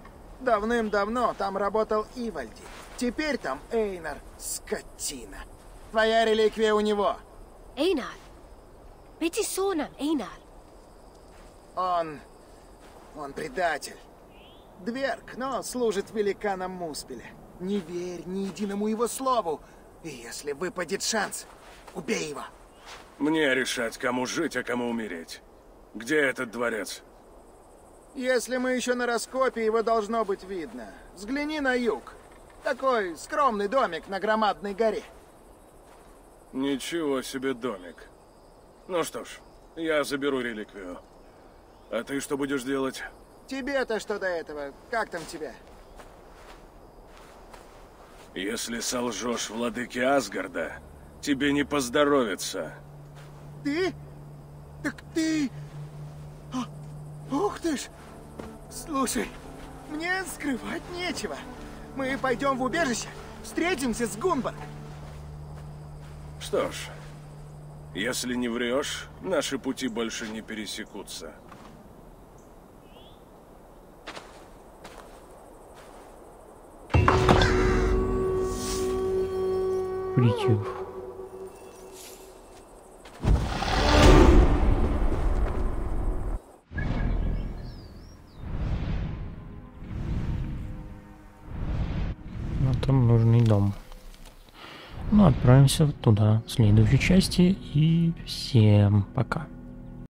Давным-давно там работал Ивальди. Теперь там Эйнар, скотина. Твоя реликвия у него. Sôn am, Einar? Он... он предатель. Дверг, но служит великанам Муспеля. Не верь ни единому его слову. И если выпадет шанс, убей его. Мне решать, кому жить, а кому умереть. Где этот дворец? Если мы еще на раскопе, его должно быть видно. Взгляни на юг. Такой скромный домик на громадной горе. Ничего себе домик. Ну что ж, я заберу реликвию. А ты что будешь делать? Тебе-то что до этого? Как там тебя? Если солжешь владыке Асгарда, тебе не поздоровится. Ты? Так ты... А, ух ты ж! Слушай, мне скрывать нечего. Мы пойдем в убежище, встретимся с Гунбар. Что ж, если не врешь, наши пути больше не пересекутся. Фритьев. Вот там нужный дом. Ну, отправимся туда в следующей части. И всем пока.